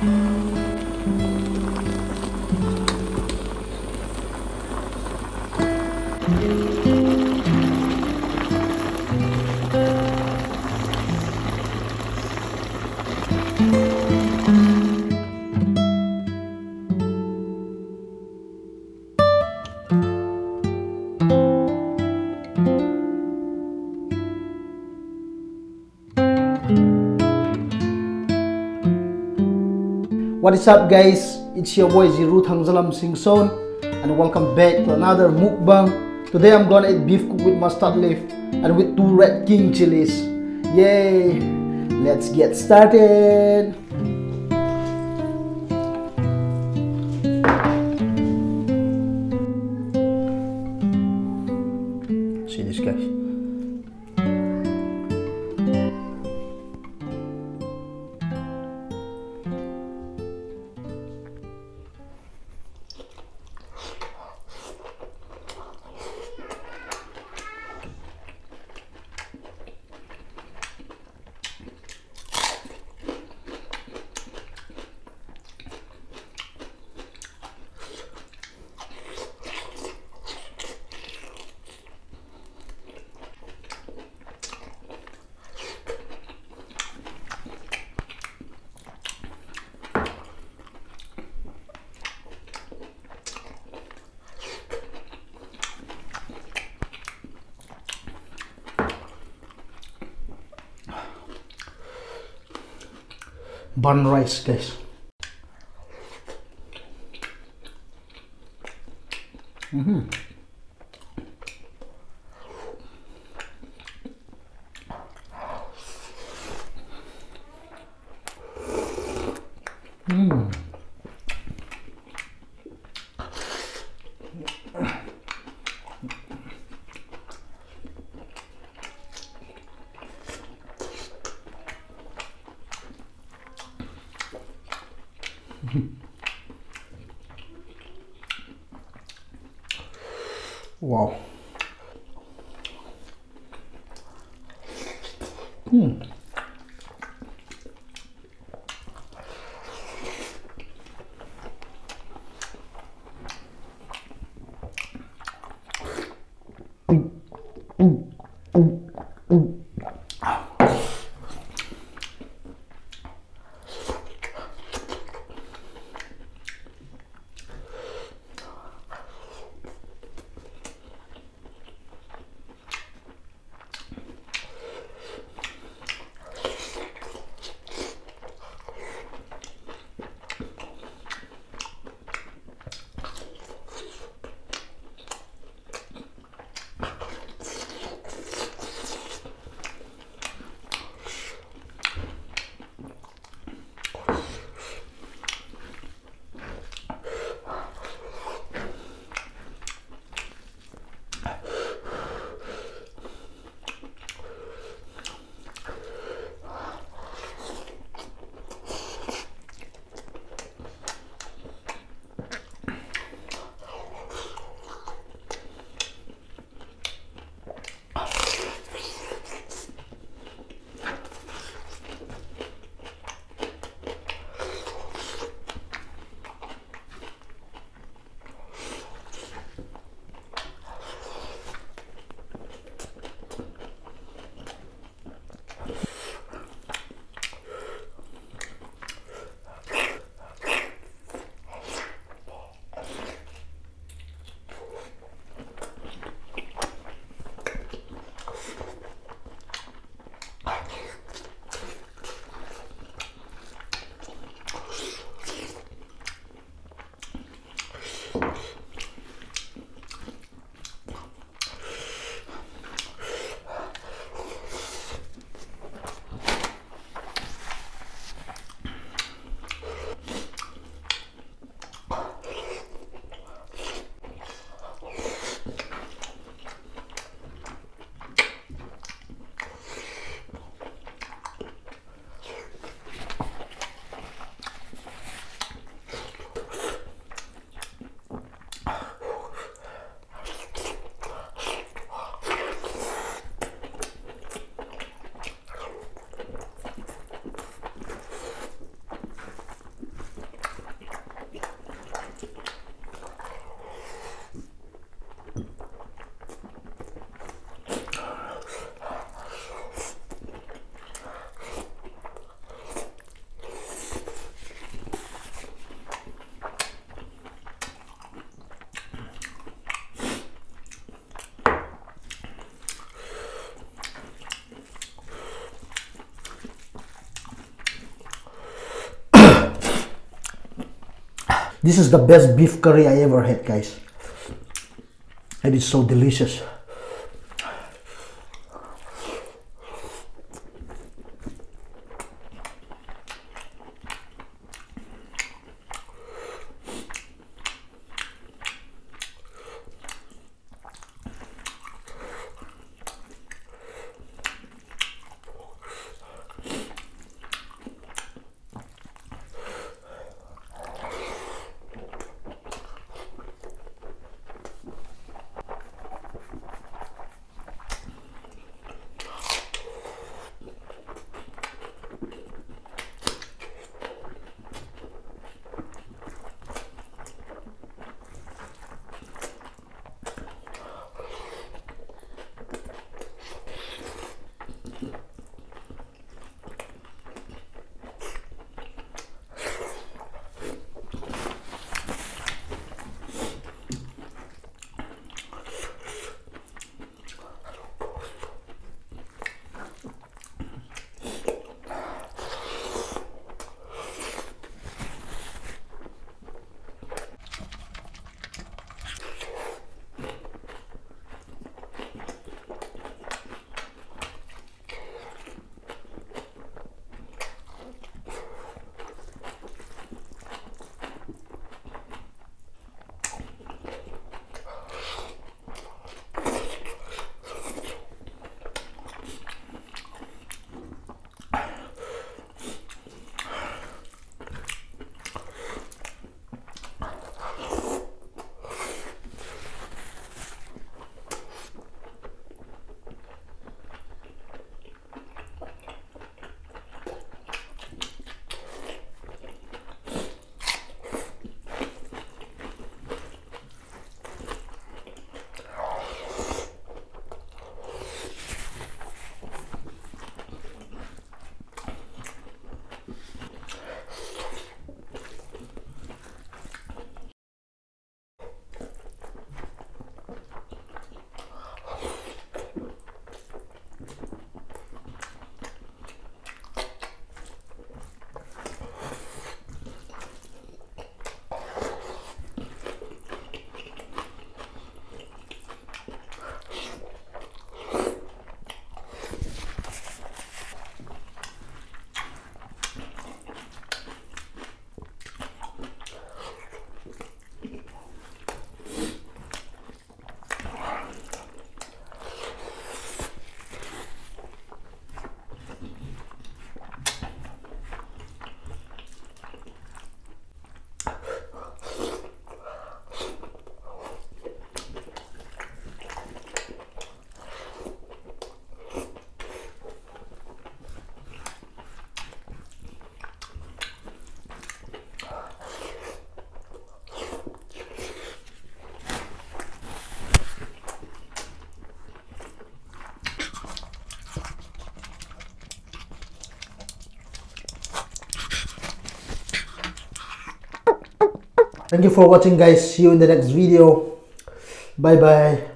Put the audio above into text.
Mm-hmm. What is up guys? It's your boy Ziru Thangjalam Singson and welcome back to another mukbang. Today I'm gonna eat beef cooked with mustard leaf and with two red king chilies. Yay! Let's get started! See this guys. Bun rice guys mm -hmm. Mm. wow. Hmm. This is the best beef curry I ever had, guys. And it's so delicious. Thank you for watching guys. See you in the next video. Bye bye.